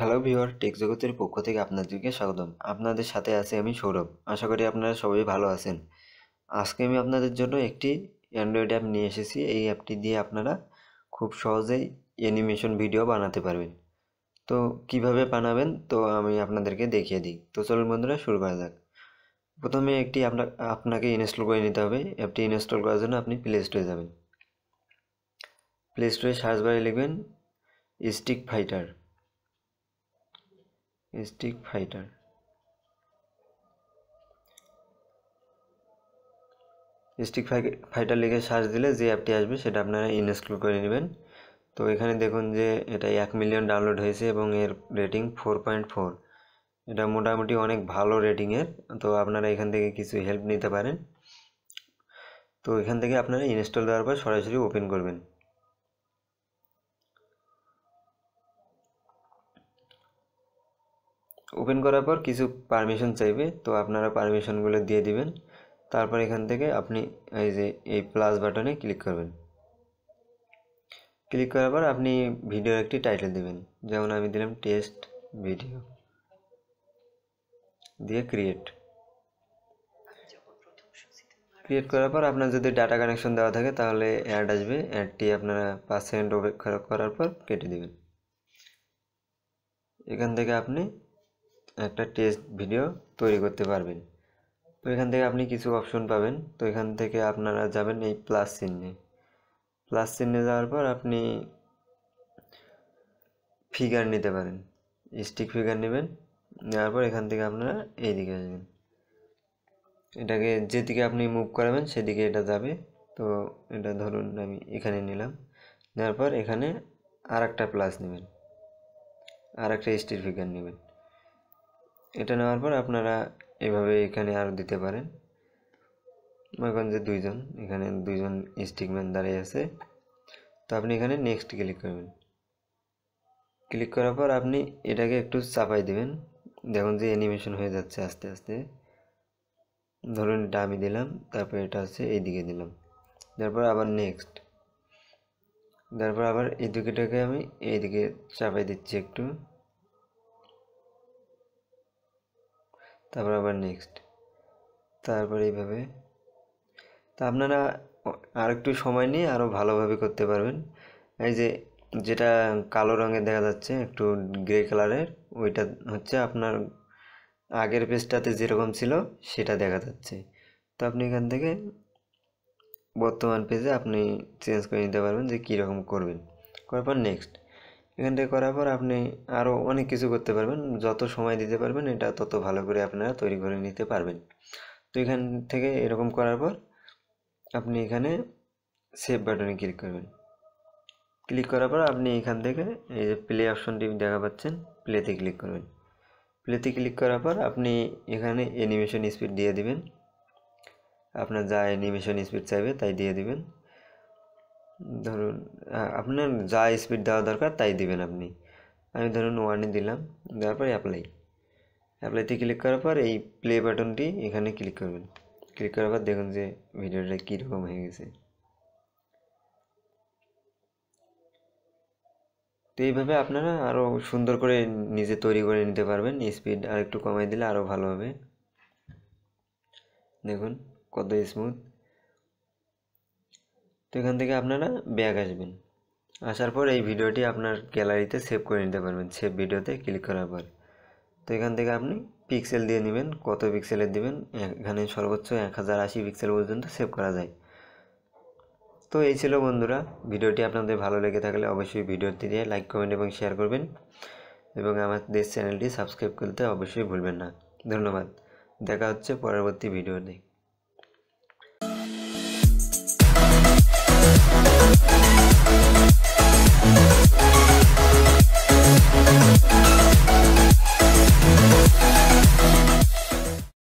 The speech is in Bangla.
হ্যালো ভিওর টেক জগতের পক্ষ থেকে আপনাদেরকে স্বাগতম। আপনাদের সাথে আছে আমি সৌরভ। আশা করি আপনারা সবাই ভালো আছেন। আজকে আমি আপনাদের জন্য একটি অ্যান্ড্রয়েড অ্যাপ নিয়ে এসেছি। এই অ্যাপটি দিয়ে আপনারা খুব সহজেই অ্যানিমেশন ভিডিও বানাতে পারবেন। তো কীভাবে বানাবেন? তো আমি আপনাদেরকে দেখিয়ে দিই। তো চলুন বন্ধুরা, শুরু করা যাক। প্রথমে একটি আপনা, আপনাকে ইনস্টল করে নিতে হবে। অ্যাপটি ইনস্টল করার জন্য আপনি প্লে স্টোরে যাবেন। প্লে স্টোরে সার্চ বারে লিখবেন stick fighter stick fighter. Stick fighter লিখে সার্চ দিলে যে অ্যাপটি আসবে সেটা আপনারা ইনস্টল করে নেবেন। তো এখানে দেখুন যে এটা এক মিলিয়ন ডাউনলোড হয়েছে এবং এর রেটিং ফোর পয়েন্ট ফোর। এটা মোটামুটি অনেক ভালো রেটিংয়ের, তো আপনারা এখান থেকে কিছু হেল্প নিতে পারেন। তো এখান থেকে আপনারা ইনস্টল দেওয়ার পর সরাসরি ওপেন করবেন। ওপেন করার পর কিছু পারমিশন চাইবে, তো আপনারা পারমিশনগুলো দিয়ে দিবেন। তারপর এখান থেকে আপনি এই যে, এই প্লাস বাটনে ক্লিক করবেন। ক্লিক করার পর আপনি ভিডিওর একটি টাইটেল দেবেন। যেমন আমি দিলাম টেস্ট ভিডিও দিয়ে ক্রিয়েট ক্রিয়েট করার পর আপনার যদি ডাটা কানেকশন দেওয়া থাকে, তাহলে অ্যাড আসবে। অ্যাডটি আপনারা পাঁচ সেকেন্ড অপেক্ষা করার পর কেটে দেবেন। এখান থেকে আপনি একটা টেস্ট ভিডিও তৈরি করতে পারবেন। তো এখান থেকে আপনি কিছু অপশন পাবেন। তো এখান থেকে আপনারা যাবেন এই প্লাস চিহ্নে। প্লাস চিহ্নে যাওয়ার পর আপনি ফিগার নিতে পারেন। স্টিক ফিগার নেবেন। নেওয়ার পর এখান থেকে আপনারা এইদিকে আসবেন। এটাকে যেদিকে আপনি মুভ করাবেন, সেদিকে এটা যাবে। তো এটা ধরুন আমি এখানে নিলাম। নেওয়ার পর এখানে আর একটা প্লাস নেবেন। আর একটা স্টিল ফিগার নেবেন। এটা নেওয়ার পর আপনারা এভাবে এখানে আরও দিতে পারেন। মনে করেন যে দুইজন, এখানে দুইজন স্টিকম্যান দাঁড়িয়ে আছে। তো আপনি এখানে নেক্সট ক্লিক করবেন। ক্লিক করার পর আপনি এটাকে একটু চাপাই দিবেন। দেখুন যে অ্যানিমেশন হয়ে যাচ্ছে আস্তে আস্তে। ধরুন এটা আমি দিলাম, তারপর এটা হচ্ছে এই দিকে দিলাম তারপর আবার নেক্সট তারপর আবার এই দিকেটাকে আমি এইদিকে চাপাই দিচ্ছি একটু। তারপর আবার নেক্সট তারপর এইভাবে। তা আপনারা আর একটু সময় নিয়ে আরও ভালোভাবে করতে পারবেন। এই যে, যেটা কালো রঙের দেখা যাচ্ছে, একটু গ্রে কালারের ওইটা হচ্ছে আপনার আগের পেজটাতে যেরকম ছিল, সেটা দেখা যাচ্ছে। তো আপনি এখান থেকে বর্তমান পেজে আপনি চেঞ্জ করে নিতে পারবেন যে কীরকম করবেন। করার পর নেক্সট এখান থেকে করার পর আপনি আরও অনেক কিছু করতে পারবেন। যত সময় দিতে পারবেন, এটা তত ভালো করে আপনারা তৈরি করে নিতে পারবেন। তো এখান থেকে এরকম করার পর আপনি এখানে সেভ বাটনে ক্লিক করবেন। ক্লিক করার পর আপনি এখান থেকে এই যে প্লে অপশনটি দেখা পাচ্ছেন প্লেতে ক্লিক করবেন। প্লেতে ক্লিক করার পর আপনি এখানে অ্যানিমেশন স্পিড দিয়ে দিবেন। আপনার যা অ্যানিমেশন স্পিড চাইবে তাই দিয়ে দিবেন। ধরুন আপনার যা স্পিড দেওয়া দরকার তাই দিবেন আপনি। আমি ধরুন ওয়ানে দিলাম, দেওয়ার পর অ্যাপ্লাই অ্যাপ্লাইতে ক্লিক করার পর এই প্লে বাটনটি এখানে ক্লিক করবেন। ক্লিক করার পর দেখুন যে ভিডিওটা কীরকম হয়ে গেছে। তো এইভাবে আপনারা আরও সুন্দর করে নিজে তৈরি করে নিতে পারবেন স্পিড আর একটু কমাই দিলে আরও ভালো হবে। দেখুন কত স্মুথ তো এখান থেকে আপনারা ব্যাগ আসবেন। আসার পর এই ভিডিওটি আপনার গ্যালারিতে সেভ করে নিতে পারবেন। সেভ ভিডিওতে ক্লিক করার পর। তো এখান থেকে আপনি পিক্সেল দিয়ে নেবেন, কত পিক্সেলের দিবেন এখানে সর্বোচ্চ এক হাজার আশি পিক্সেল পর্যন্ত সেভ করা যায়। তো এই ছিল বন্ধুরা, ভিডিওটি আপনাদের ভালো লেগে থাকলে অবশ্যই ভিডিওটি দিয়ে লাইক কমেন্ট এবং শেয়ার করবেন। এবং আমাদের চ্যানেলটি সাবস্ক্রাইব করতে অবশ্যই ভুলবেন না। ধন্যবাদ। দেখা হচ্ছে পরবর্তী ভিডিওতে